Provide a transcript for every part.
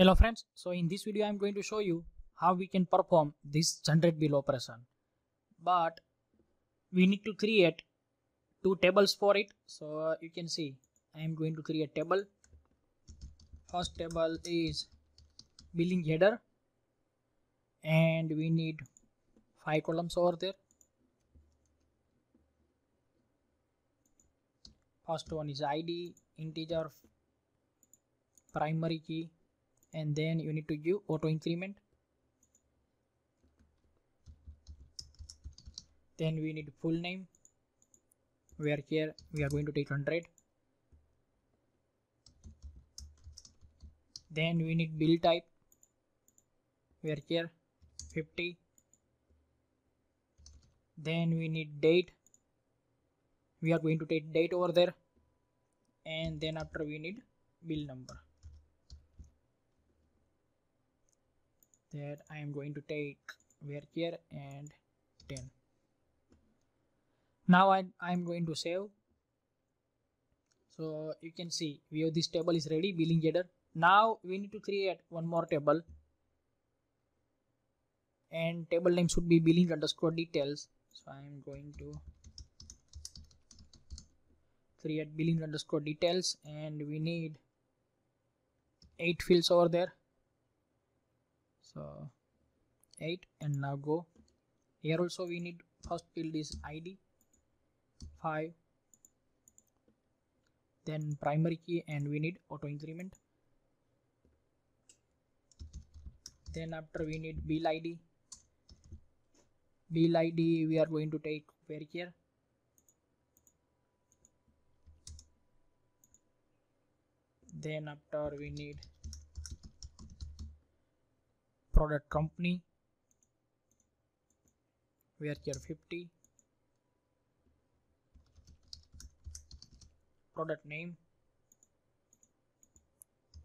Hello friends, so in this video I am going to show you how we can perform this generate bill operation. But we need to create two tables for it. So you can see I am going to create table. First table is billing header and we need five columns over there. First one is ID, integer, primary key and then you need to give auto increment. Then we need full name. Where here we are going to take 100 then we need bill type. Where here 50 then we need date. We are going to take date over there. And then after we need bill number that I am going to take where here and 10 now I am going to save. So you can see we have this table is ready billing header. Now we need to create one more table. And table name should be billing underscore details. So I am going to create billing underscore details and we need eight fields over there so 8 and now go. Here also we need first field is id 5 then primary key and we need auto increment. Then after we need bill id bill id we are going to take varchar then after we need product company. varchar 50 product name.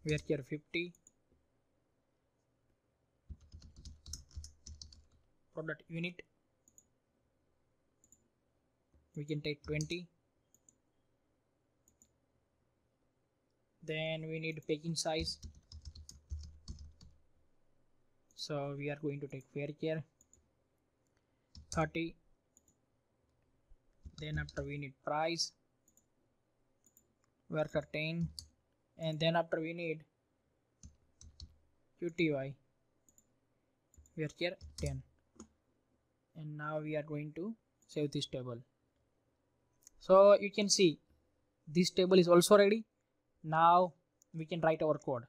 varchar 50 product unit. We can take 20 then we need packing size so we are going to take fair care 30 then after we need price. varchar 10 and then after we need QTY are 10 and now we are going to save this table. So you can see this table is also ready. Now we can write our code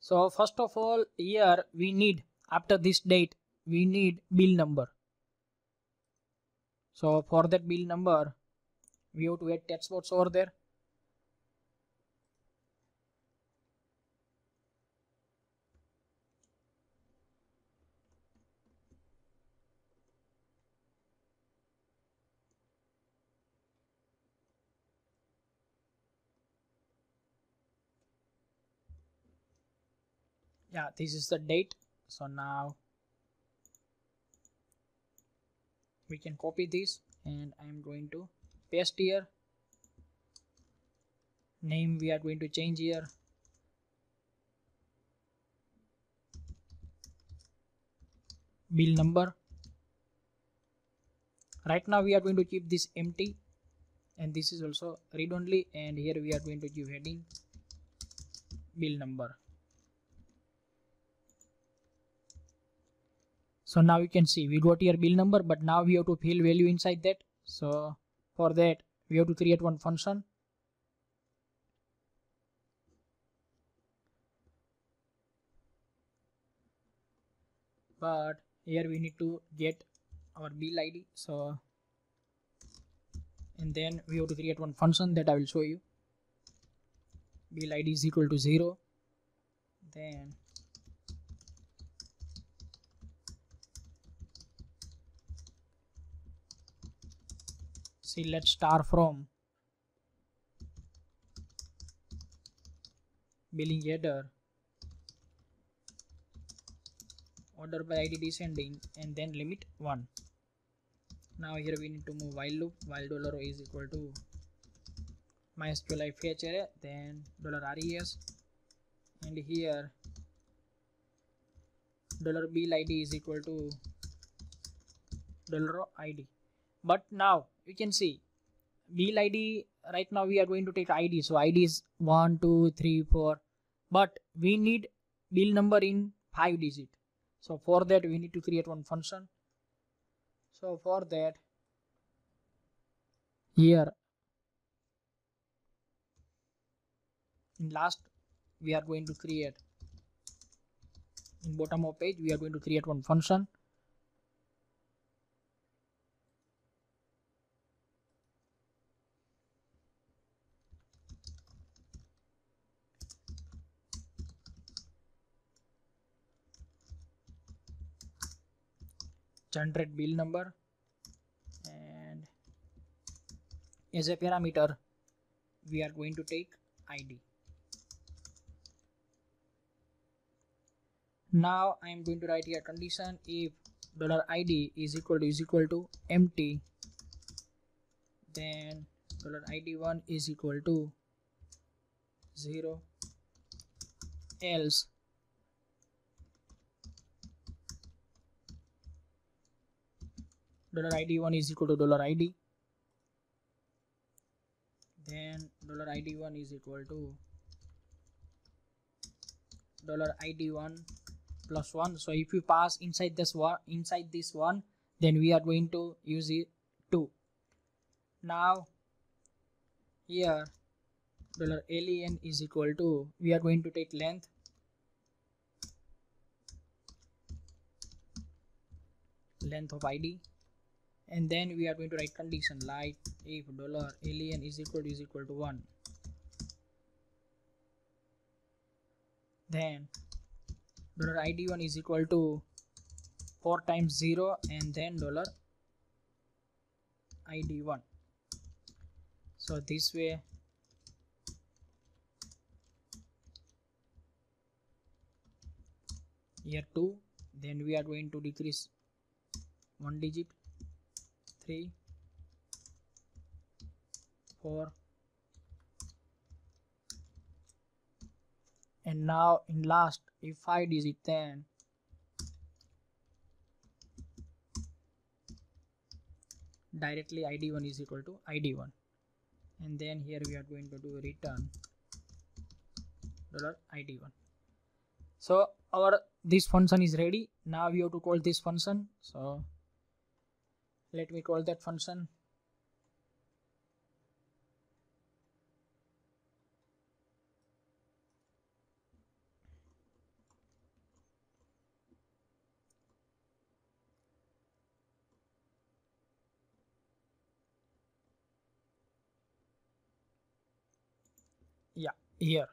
so first of all here we need after this date we need bill number. So for that bill number we have to add text box over there. Yeah this is the date. So now we can copy this and I'm going to paste here. Name we are going to change here. Bill number. Right now we are going to keep this empty and this is also read only and here we are going to give heading. Bill number so now you can see we got here bill number but now we have to fill value inside that. So for that we have to create one function. But here we need to get our bill id so and then we have to create one function that i will show you. Bill id is equal to 0 then see let's start from billing header order by id descending and then limit 1 now here we need to move while loop. While dollar is equal to mysql fetch array then dollar res and here dollar bill id is equal to dollar id but now you can see bill id right now we are going to take id so id is 1 2 3 4 but we need bill number in 5 digit. So for that we need to create one function. So for that here in last we are going to create in bottom of page we are going to create one function generate bill number. And as a parameter we are going to take id now i am going to write here condition if dollar id is equal to is equal to empty then dollar id1 is equal to 0 else dollar id1 is equal to dollar id then dollar id1 is equal to dollar id1 plus 1 so if you pass inside this one inside this one then we are going to use it 2 now here dollar len is equal to we are going to take length. Length of id and then we are going to write condition like if dollar len is equal to is equal to 1 then dollar id1 is equal to 4 times 0 and then dollar id1 so this way here 2 then we are going to decrease one digit three, four, and now in last if 5 digit then directly id1 is equal to id1 and then here we are going to do return dollar id1 so our this function is ready. Now we have to call this function. So let me call that function. Yeah here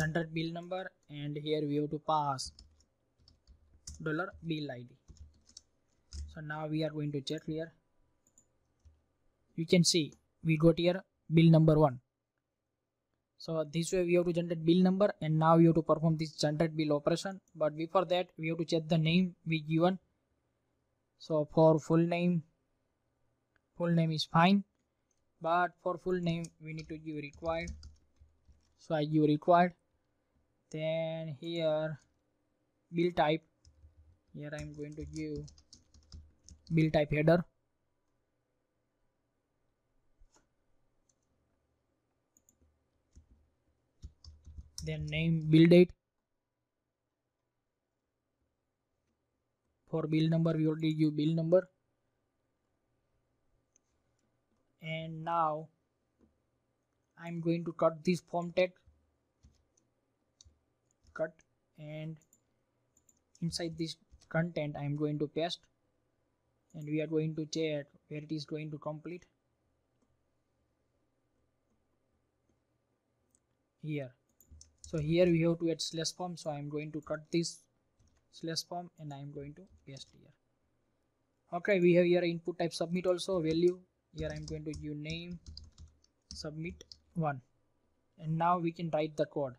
generate bill number and here we have to pass dollar bill id so now we are going to check here. You can see we got here bill number one. So this way we have to generate bill number and now we have to perform this generate bill operation. But before that we have to check the name we given. So for full name full name is fine. But for full name we need to give required. So i give required then here bill type. Here i'm going to give bill type header. Then name bill date. For bill number we already give bill number. And now i'm going to cut this form text cut and inside this content I am going to paste and we are going to check where it is going to complete. Here. So here we have to add slash form. So I am going to cut this slash form and I am going to paste here. Okay we have here input type submit also value. Here I am going to give name submit one. And now we can write the code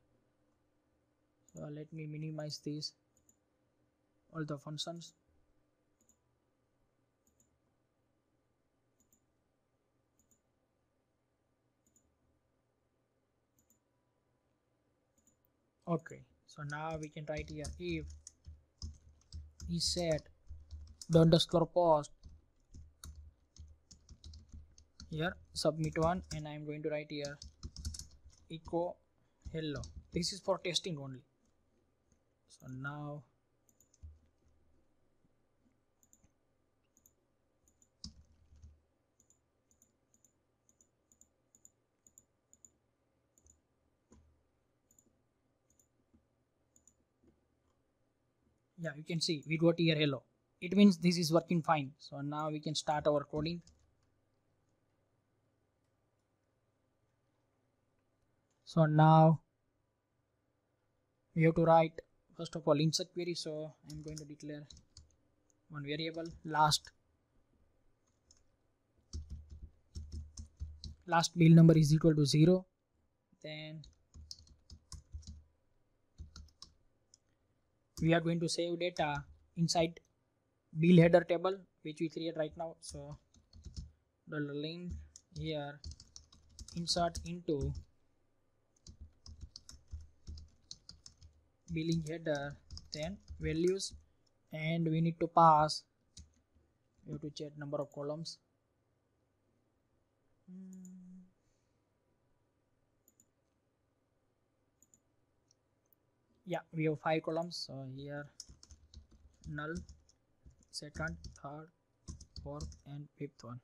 uh, let me minimize these all the functions. Okay so now we can write here if he said the underscore post here submit one and i am going to write here echo hello. This is for testing only so now yeah you can see we got here hello. It means this is working fine. So now we can start our coding. So now we have to write first of all insert query so i'm going to declare one variable last. Last bill number is equal to 0 then we are going to save data inside bill header table which we create right now. So dollar link here insert into billing header then values and we need to pass. We have to check number of columns. Hmm. yeah we have five columns. So here null second third fourth and fifth one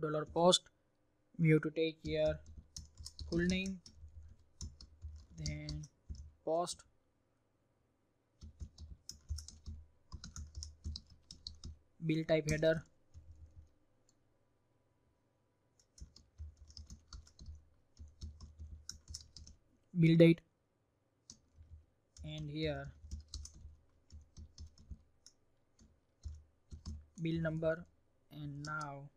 dollar post we have to take here full name then post bill type header. Bill date. And here bill number. And now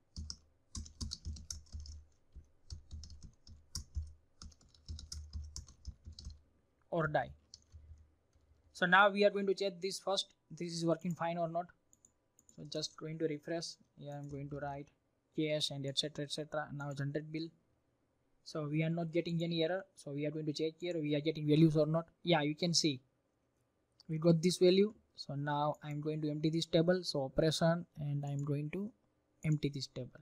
or die. So now we are going to check this first this is working fine or not. So just going to refresh. Here i'm going to write cash and etc etc now generate bill. So we are not getting any error. So we are going to check here we are getting values or not. Yeah you can see. We got this value. So now i'm going to empty this table. So operation and i'm going to empty this table.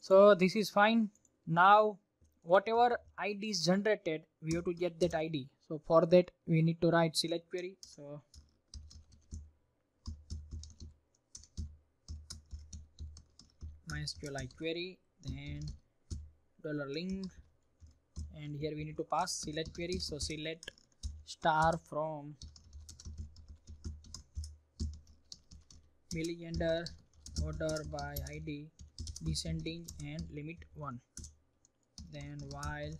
So this is fine. Now whatever id is generated we have to get that id so for that we need to write select query. So mysql query then dollar link and here we need to pass select query. So select star from enter order by id descending and limit 1 then while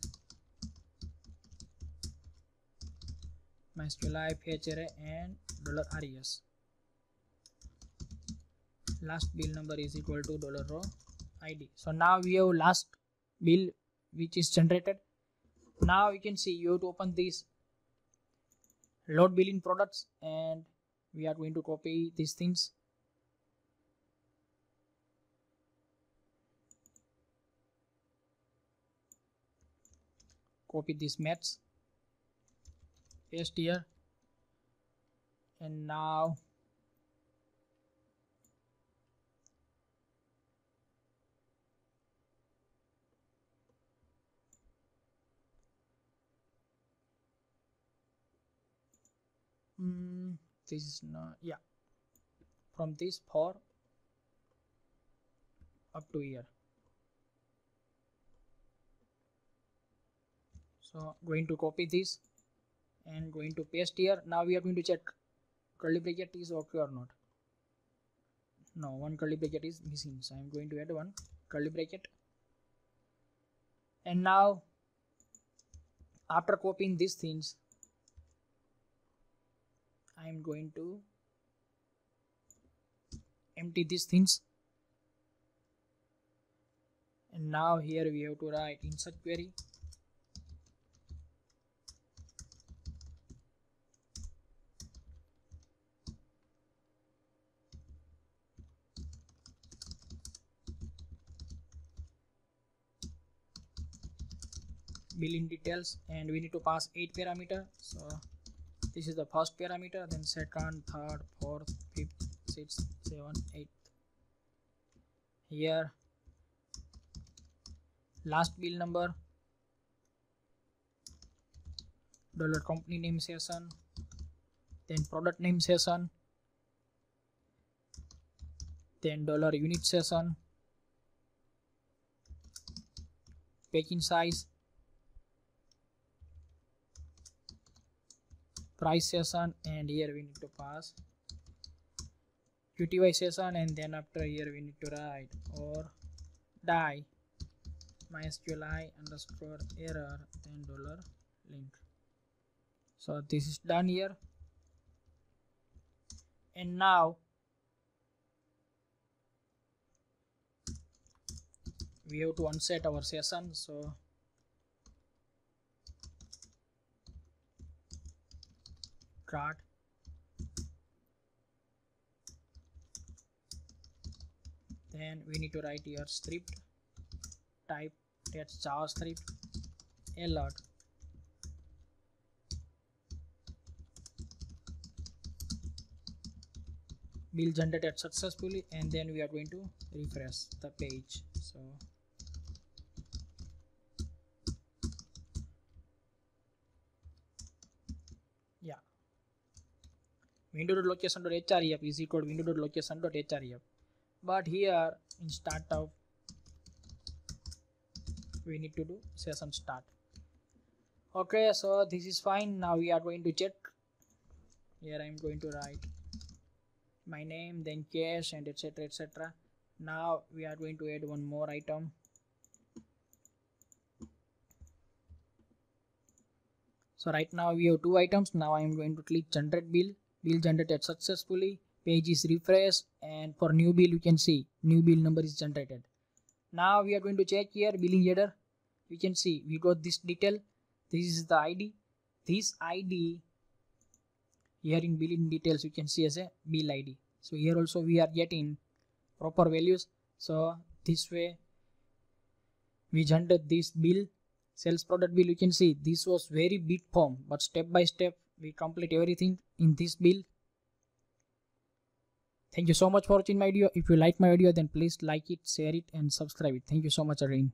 fetch array and dollar res last bill number is equal to dollar row id so now we have last bill which is generated. Now you can see you have to open this load billing products and we are going to copy these things copy these maths. Paste here. And now mm, this is not yeah. From this for up to here so going to copy this and going to paste here. Now we are going to check curly bracket is okay or not. No one curly bracket is missing. So i'm going to add one curly bracket. And now after copying these things I am going to empty these things. And now here we have to write insert query billing details and we need to pass 8 parameter. So this is the first parameter then second third fourth fifth sixth seven eighth. Here last bill number dollar company name session then product name session then dollar unit session packing size price session and here we need to pass. Qty session and then after here we need to write or die. Mysqli underscore error then dollar link. So this is done here. And now we have to unset our session so start then we need to write your script. Type that's javascript alert bill generated successfully and then we are going to refresh the page. So yeah window.location.href is equal to window.location.href but here in startup we need to do session start. Okay so this is fine. Now we are going to check. Here i'm going to write my name then cash and etc etc now we are going to add one more item. So right now we have two items. Now i am going to click generate bill bill generated successfully page is refreshed and for new bill you can see new bill number is generated. Now we are going to check here billing header. We can see we got this detail. This is the id this id here in billing details you can see as a bill id so here also we are getting proper values. So this way we generate this bill. Sales product bill you can see this was very big form but step by step we complete everything in this bill. Thank you so much for watching my video. If you like my video then please like it share it and subscribe it. Thank you so much again